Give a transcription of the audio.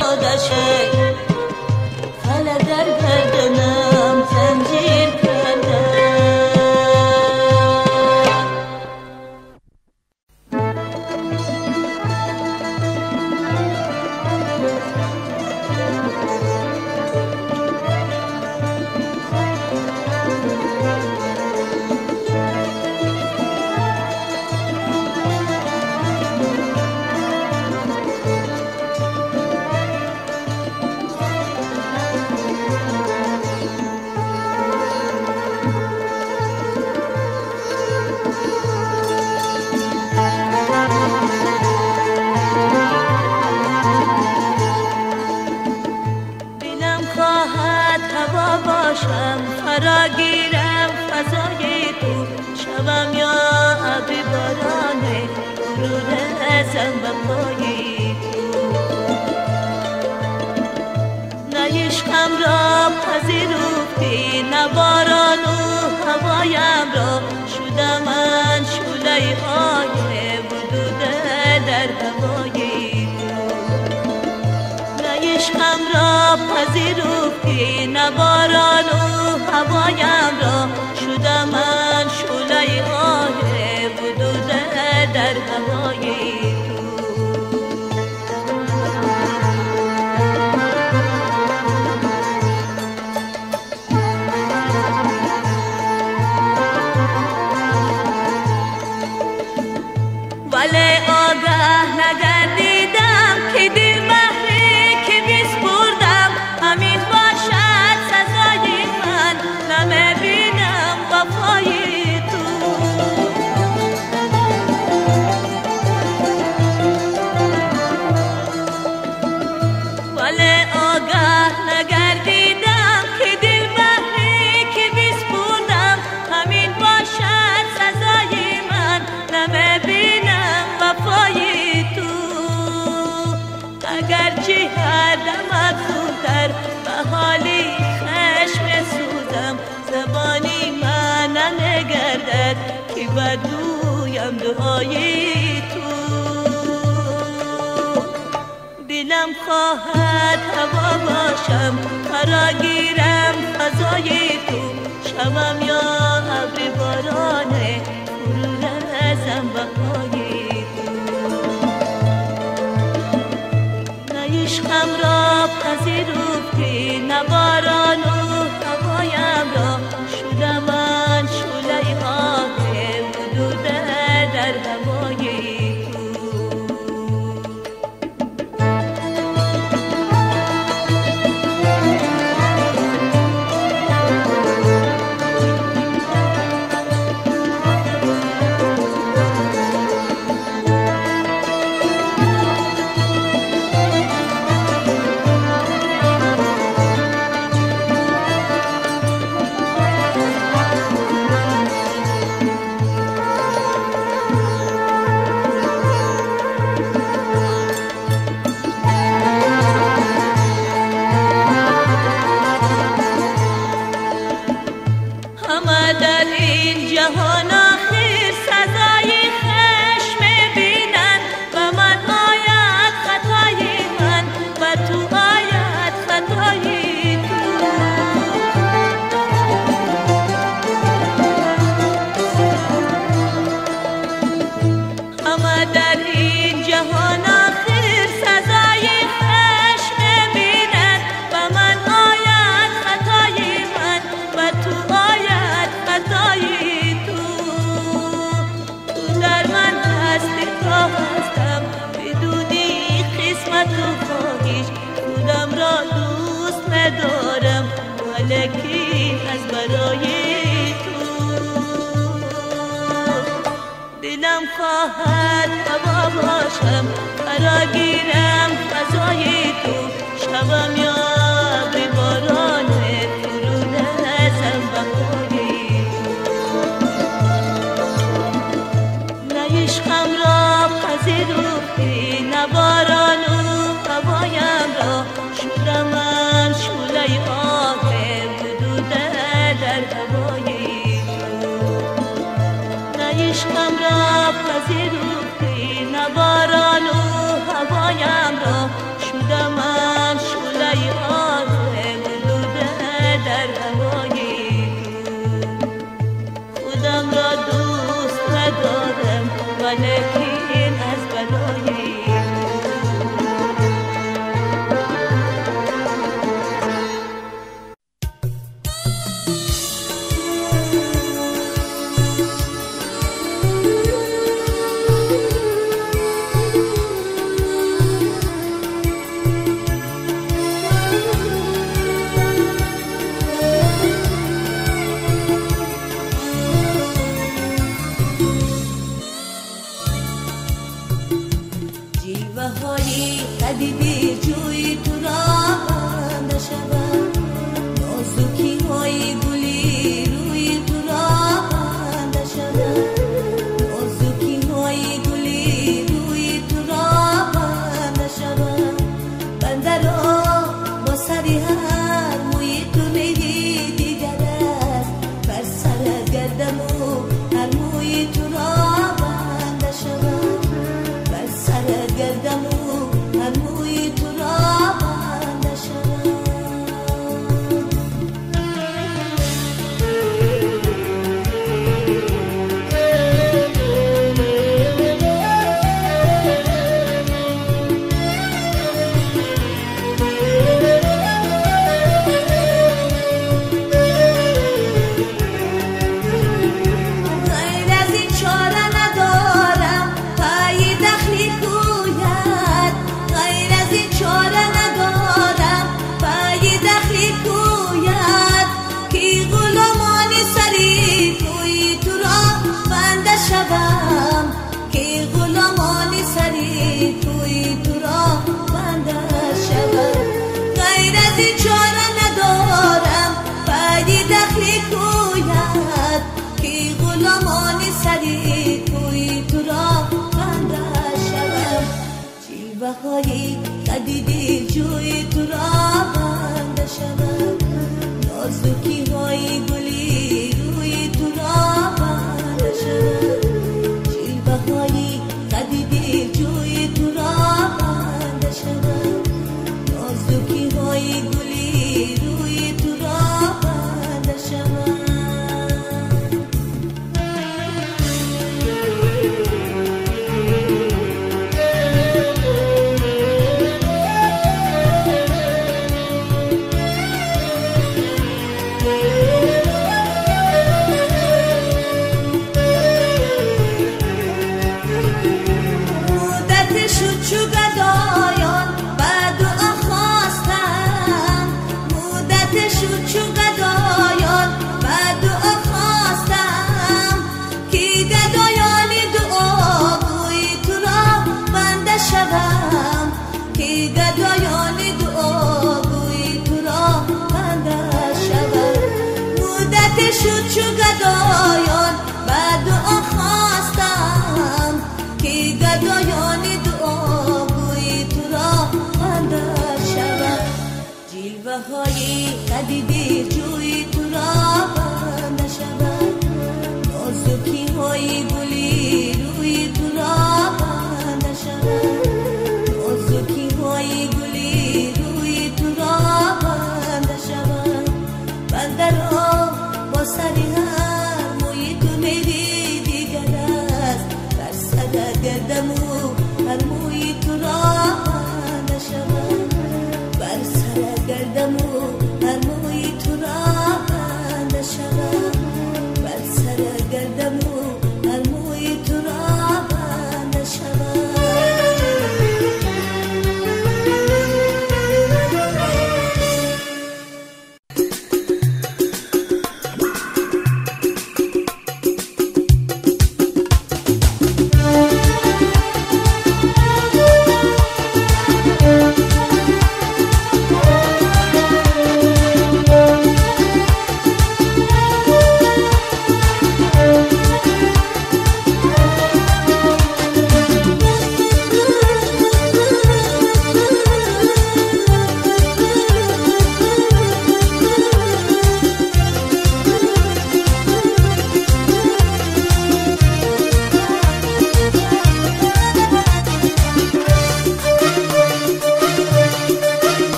我的心 شوم فراگیرم فضای تو. شوم یا عبی باران غرور ازم و پای نه عشقم را پذیرفتی نه باران و هوایم را دلم را پذیرفتی نه باران و هوایم را شده من شعله آه وجود در هوایی بدویم دعای تو. دلم خواهد هوا باشم پراگیرم فضای تو. شمم یا عبر باران. قدري دلم خواهد هوا باشم. فراگیرم فضای تو. شبم یا جیوه های قدیمی